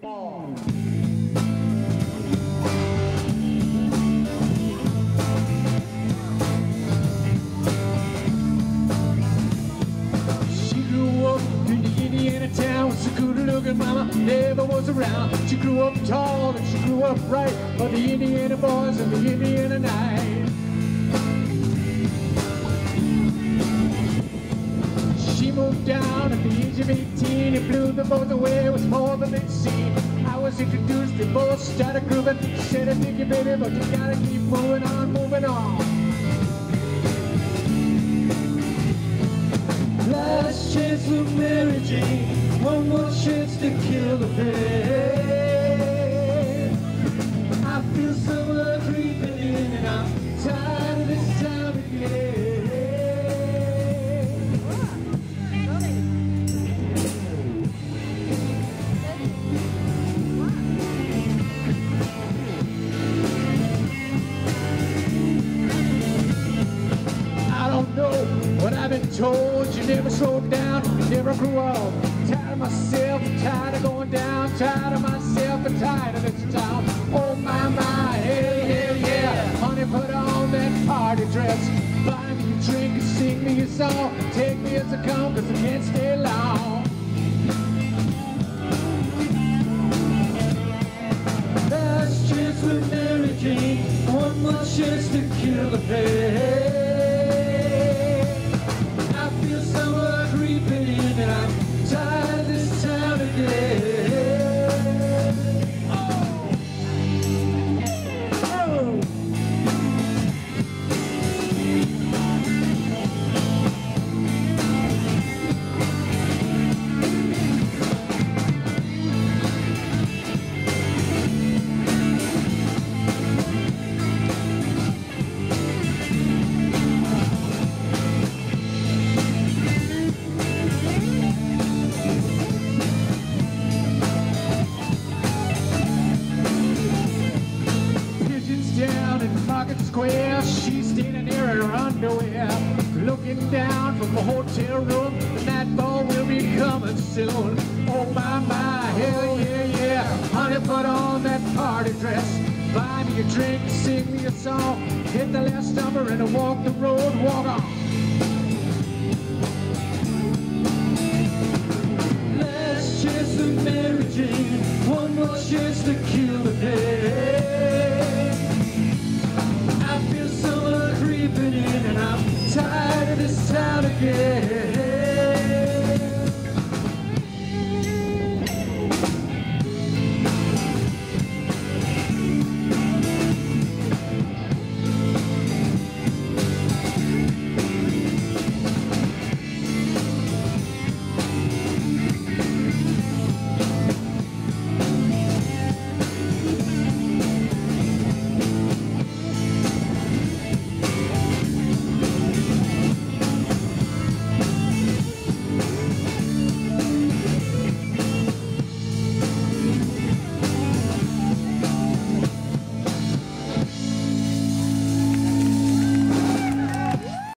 She grew up in the Indiana town with a good looking mama never was around. She grew up tall and she grew up right for the Indiana boys and the Indiana night. 18 the boys away with more than they'd seen. I was introduced, they both started grooving. Said, I dig you, baby, but you gotta keep moving on, moving on. Last chance for Mary one more chance to kill the pain. Told. You never slowed down, never grew up. Tired of myself, tired of going down, tired of myself, and tired of this town. Oh my my, hell hell yeah, honey, put on that party dress. Buy me a drink and sing me a song. Take me as I come, cause I can't stay long. Last chance for Mary Jane, one more chance to kill the pain. There in her underwear, looking down from the hotel room. The night ball will be coming soon. Oh my my, hell yeah yeah, honey, put on that party dress. Buy me a drink, sing me a song, hit the last number and walk the road, walk on. For Mary Jane, one more chance to kill